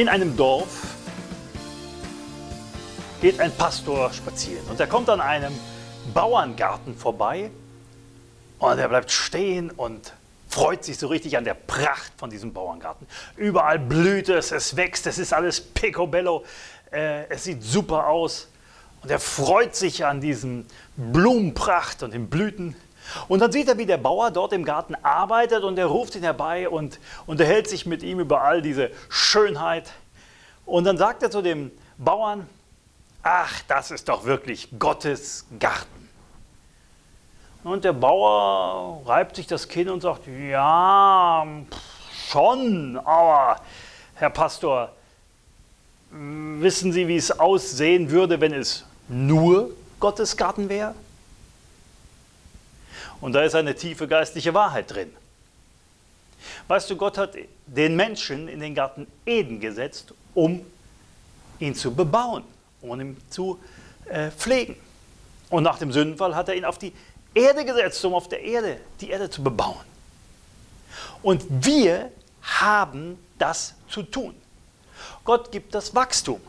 In einem Dorf geht ein Pastor spazieren und er kommt an einem Bauerngarten vorbei und er bleibt stehen und freut sich so richtig an der Pracht von diesem Bauerngarten. Überall blüht es, es wächst, es ist alles picobello, äh, es sieht super aus und er freut sich an diesem Blumenpracht und den Blüten. Und dann sieht er, wie der Bauer dort im Garten arbeitet und er ruft ihn herbei und unterhält sich mit ihm über all diese Schönheit. Und dann sagt er zu dem Bauern, ach, das ist doch wirklich Gottes Garten. Und der Bauer reibt sich das Kinn und sagt, ja, schon, aber Herr Pastor, wissen Sie, wie es aussehen würde, wenn es nur Gottes Garten wäre? Und da ist eine tiefe geistliche Wahrheit drin. Weißt du, Gott hat den Menschen in den Garten Eden gesetzt, um ihn zu bebauen, um ihn zu äh, pflegen. Und nach dem Sündenfall hat er ihn auf die Erde gesetzt, um auf der Erde die Erde zu bebauen. Und wir haben das zu tun. Gott gibt das Wachstum.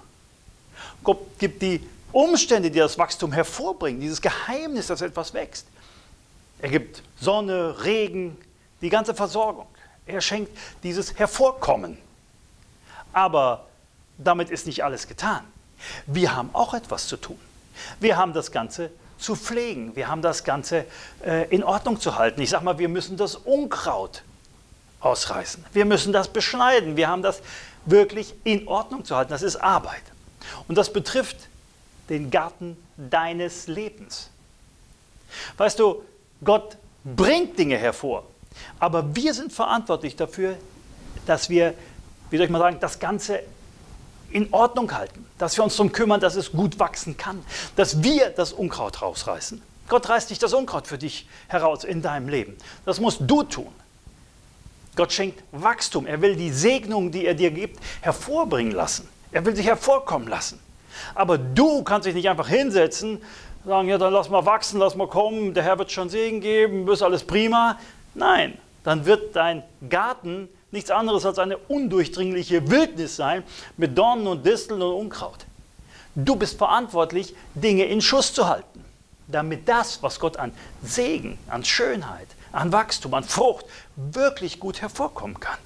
Gott gibt die Umstände, die das Wachstum hervorbringen, dieses Geheimnis, dass etwas wächst. Er gibt Sonne, Regen, die ganze Versorgung. Er schenkt dieses Hervorkommen. Aber damit ist nicht alles getan. Wir haben auch etwas zu tun. Wir haben das Ganze zu pflegen. Wir haben das Ganze äh, in Ordnung zu halten. Ich sage mal, wir müssen das Unkraut ausreißen. Wir müssen das beschneiden. Wir haben das wirklich in Ordnung zu halten. Das ist Arbeit. Und das betrifft den Garten deines Lebens. Weißt du, Gott bringt Dinge hervor, aber wir sind verantwortlich dafür, dass wir, wie soll ich mal sagen, das Ganze in Ordnung halten, dass wir uns darum kümmern, dass es gut wachsen kann, dass wir das Unkraut rausreißen. Gott reißt nicht das Unkraut für dich heraus in deinem Leben. Das musst du tun. Gott schenkt Wachstum. Er will die Segnung, die er dir gibt, hervorbringen lassen. Er will sich hervorkommen lassen. Aber du kannst dich nicht einfach hinsetzen, sagen, ja, dann lass mal wachsen, lass mal kommen, der Herr wird schon Segen geben, ist alles prima. Nein, dann wird dein Garten nichts anderes als eine undurchdringliche Wildnis sein mit Dornen und Disteln und Unkraut. Du bist verantwortlich, Dinge in Schuss zu halten, damit das, was Gott an Segen, an Schönheit, an Wachstum, an Frucht wirklich gut hervorkommen kann.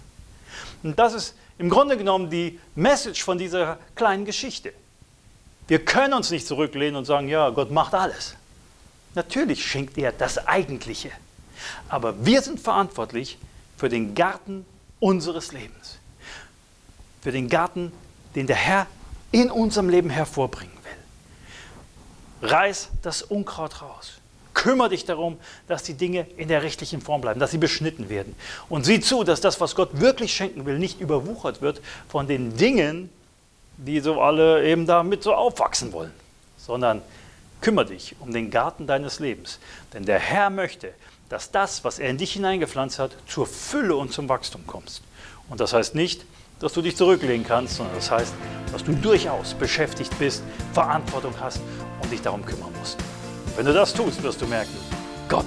Und das ist im Grunde genommen die Message von dieser kleinen Geschichte. Wir können uns nicht zurücklehnen und sagen, ja, Gott macht alles. Natürlich schenkt er das Eigentliche. Aber wir sind verantwortlich für den Garten unseres Lebens. Für den Garten, den der Herr in unserem Leben hervorbringen will. Reiß das Unkraut raus. Kümmere dich darum, dass die Dinge in der rechtlichen Form bleiben, dass sie beschnitten werden. Und sieh zu, dass das, was Gott wirklich schenken will, nicht überwuchert wird von den Dingen, die so alle eben damit so aufwachsen wollen, sondern kümmere dich um den Garten deines Lebens. Denn der Herr möchte, dass das, was er in dich hineingepflanzt hat, zur Fülle und zum Wachstum kommst. Und das heißt nicht, dass du dich zurücklegen kannst, sondern das heißt, dass du durchaus beschäftigt bist, Verantwortung hast und dich darum kümmern musst. Wenn du das tust, wirst du merken, Gott